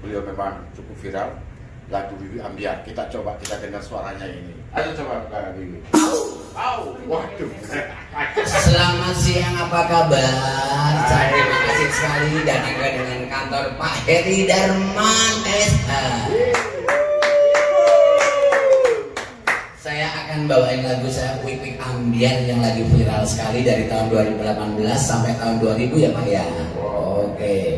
beliau memang cukup viral lagu Bibi Ambiar. Kita coba kita dengar suaranya ini. Ayo coba Kak Bibi. Au, waduh. Selamat siang, apa kabar? Saya terima kasih sekali datang ke dengan kantor Pak Heri Darman SH. Saya akan bawain lagu saya Quick Quick Ambiar yang lagi viral sekali dari tahun 2018 sampai tahun 2000 ya Pak ya. Oke. Iya.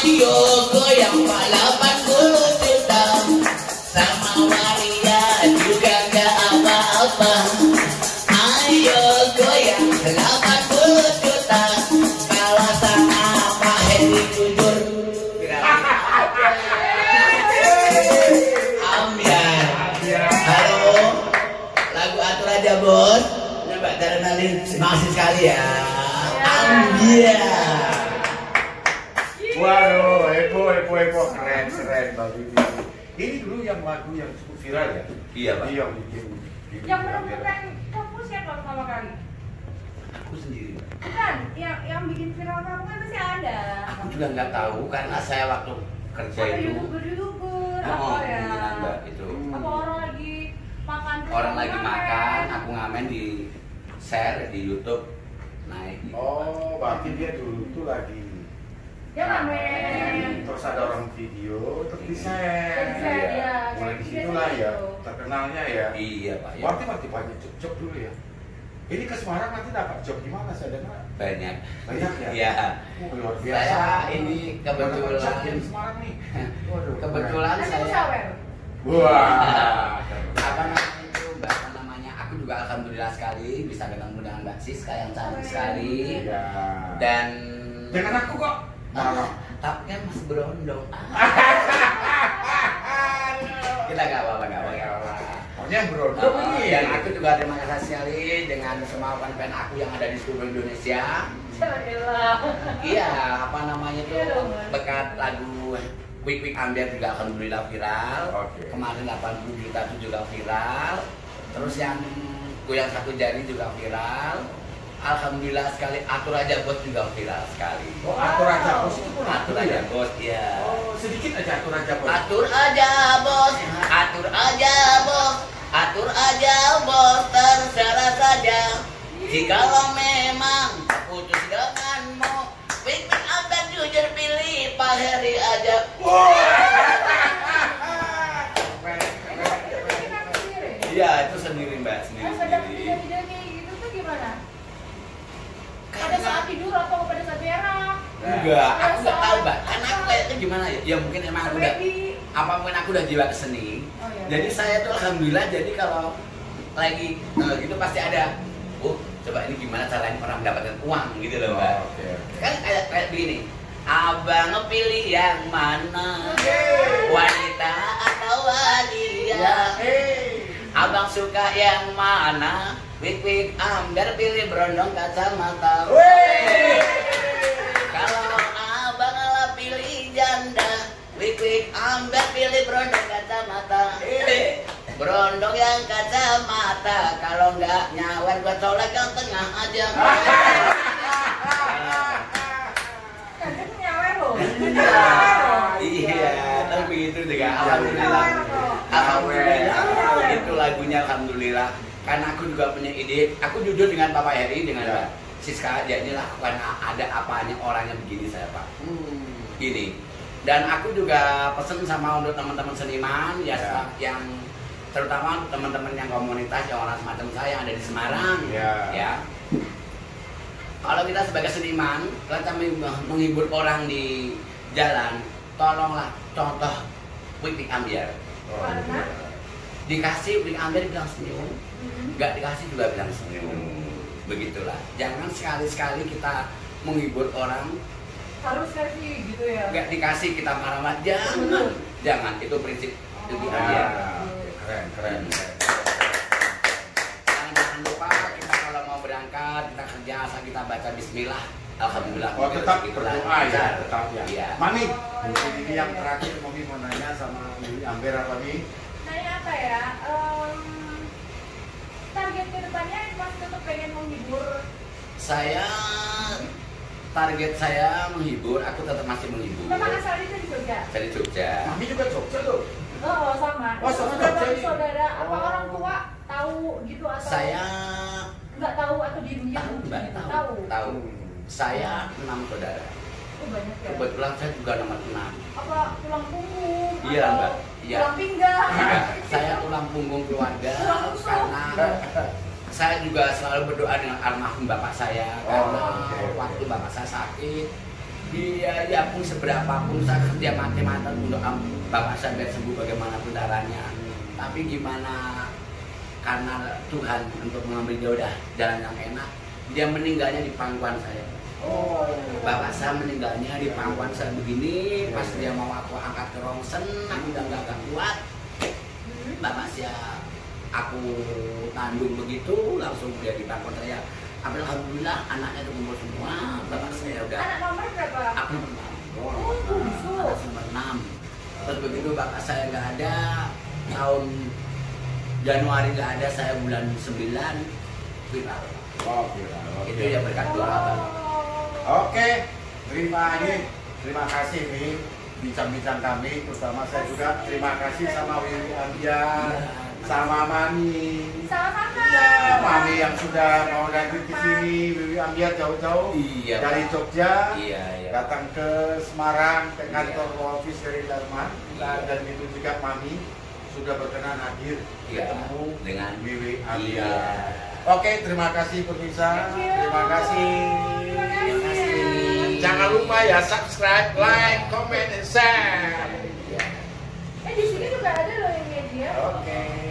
Ayo goyang balapan bulu juta Sama waria juga gak apa-apa. Ayo goyang balapan bulu juta Kalau sama Pak Hedi jujur Ambiar. Halo. Lagu atur aja bos. Sekali ya Ambiar Waduh, heboh, heboh, heboh, keren, keren, Mbak Bibi. Ini dulu yang lagu yang cukup viral ya? Iya, Pak. Iya, bikin. bikin Yang menemukan kamu siapa pertama kali? Aku sendiri. Bukan, yang yang bikin viral kamu kan pasti ada. Aku juga nggak tahu karena saya waktu kerja Ada itu youtuber youtuber apa oh, ya? pimpinan, Mbak, itu Apa orang lagi makan? orang lagi ngamen? makan, aku ngamen di share di YouTube naik. Oh, berarti dia dulu tuh lagi Dia ngamen. Terus ada orang video, terus di share. iya. Mulai di situlah gitu. ya, terkenalnya ya. Iya pak ya. Berarti masih banyak job-job dulu ya. Ini ke Semarang nanti dapat job di mana saya dengar? Banyak. Banyak ya? Iya. Oh, luar biasa. Saya ini job kebetulan di Semarang nih. Waduh. kebetulan saya. Wah. juga alhamdulillah sekali bisa ketemu dengan mbak Siska yang cantik sekali Iya. dan Jangan aku kok. Ah, tapi kan masih berondong kita nggak apa-apa nggak apa-apa Pokoknya berodong Oh, ini. dan aku juga terima kasih sekali dengan semua fan-fan aku yang ada di seluruh Indonesia. Iya, apa namanya itu Iya bekat lagu Quick Quick Ambiar juga alhamdulillah viral. Oke. Kemarin 80 juta itu juga viral. Terus yang goyang satu jari juga viral. Alhamdulillah sekali atur aja bos juga viral sekali. Oh, atur aja bos itu pun Atur aja bos ya. Oh, sedikit aja atur aja bos. Atur aja bos, atur aja bos, atur aja bos, terserah saja. Jikalau memang putus denganmu, pikir akan jujur pilih Pak Heri aja. Kita sendiri. Iya itu sendiri mbak, sendiri Yang pada sendiri. video-video kayak gitu tuh gimana? Pada Karena saat tidur atau pada saat berak? Enggak, aku nggak tahu mbak. Karena aku kayaknya gimana ya? Ya mungkin emang aku udah Ready? apa pun aku udah jiwa keseni. Oh, iya. Jadi saya tuh alhamdulillah jadi kalau lagi eh, gitu pasti ada. Oh coba ini gimana caranya orang mendapatkan uang gitu loh mbak. Oh, kan kayak kayak begini abang pilih yang mana wanita atau walia Ya, abang suka yang mana wik wik amgar pilih berondong kacamata Weh. Berondong yang kacamata Kalau nggak nyawer gua colek yang tengah aja Kadang nyawer loh. Iya, tapi itu juga Nyawer Alhamdulillah. Alhamdulillah itu lagunya Alhamdulillah Karena aku juga punya ide Aku jujur dengan Bapak Heri Dengan Ya. Siska ini lakukan ada apanya orang yang begini saya Pak Hmm. Gini Dan aku juga pesen sama untuk teman-teman seniman ya, Ya. Yang terutama teman-teman yang komunitas yang orang semacam saya yang ada di Semarang Ya. ya. Kalau kita sebagai seniman kita meng- menghibur orang di jalan tolonglah contoh wipik ambiar. Oh, Karena? dikasih wipik ambiar bilang senyum Hmm. nggak dikasih juga bilang senyum. Begitulah. Jangan sekali-sekali kita menghibur orang. Harus kasih gitu ya. nggak dikasih kita marah-marah. Jangan. Jangan. Itu prinsip wipik Oh. ambiar. Ya, keren, keren. keren. jangan jangan lupa kita kalau mau berangkat kita kerja asal kita baca Bismillah Alhamdulillah Oh tetap berdoa ya, tetap ya. Iya. Mami, mungkin ini yang terakhir Mami mau nanya sama Amber apa nih? Nanya apa ya? Em, target ke depannya Mas tetap pengen menghibur Saya target saya menghibur, aku tetap masih menghibur. Memang asalnya dari Jogja? Dari Jogja. Mami juga Jogja loh. Oh, sama. Oh, sama saudara, saudara apa Oh. orang tua tahu gitu atau Saya nggak tahu atau diem diem tahu, Mbak, tahu. tahu. Tahu. Saya enam saudara. Oh, banyak ya. Kebetulan saya juga nomor enam. Apa tulang punggung? Iya, Mbak. Iya. Tulang pinggang. Enggak, saya tulang punggung keluarga Tulang karena saya juga selalu berdoa dengan almarhum bapak saya Oh, karena oke. waktu bapak saya sakit dia ya pun seberapa pun saya kerja mati-matian untuk bapak saya biar sembuh bagaimanapun caranya tapi gimana karena Tuhan untuk mengambil dia udah jalan yang enak dia meninggalnya di pangkuan saya. Oh. bapak saya meninggalnya di pangkuan saya begini pas dia mau aku angkat ke rongsen aku udah nggak kuat. Hmm. bapak saya aku tandung begitu langsung dia di pangkuan saya alhamdulillah anaknya itu kumpul semua bapak saya udah Anak nomor berapa? aku nomor enam. Oh, bungsu. Anak nomor enam terus begitu bapak saya nggak ada tahun Januari nggak ada saya bulan 9 viral Oh, viral. Oke. itu ya berkat doa Bapak. Oke, terima ini. Terima kasih nih bincang-bincang kami, terutama saya juga terima kasih sama Wiwi Ambiar, sama Mami. Sama-sama. Ya, Mami yang sudah mau datang di sini, Wiwi Ambiar jauh-jauh Iya, dari. Jogja, iya iya datang ke Semarang ke kantor Iya. office dari Dharma Iya. dan itu juga Mami sudah berkenan hadir Iya, ketemu dengan Wiwi Iya. Ambiar. Oke, terima kasih pemirsa. Terima kasih. Terima kasih. Jangan lupa ya subscribe, like, comment, and share. Eh di sini juga ada loh yang media. Oke. Tapi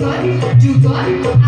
body, do body.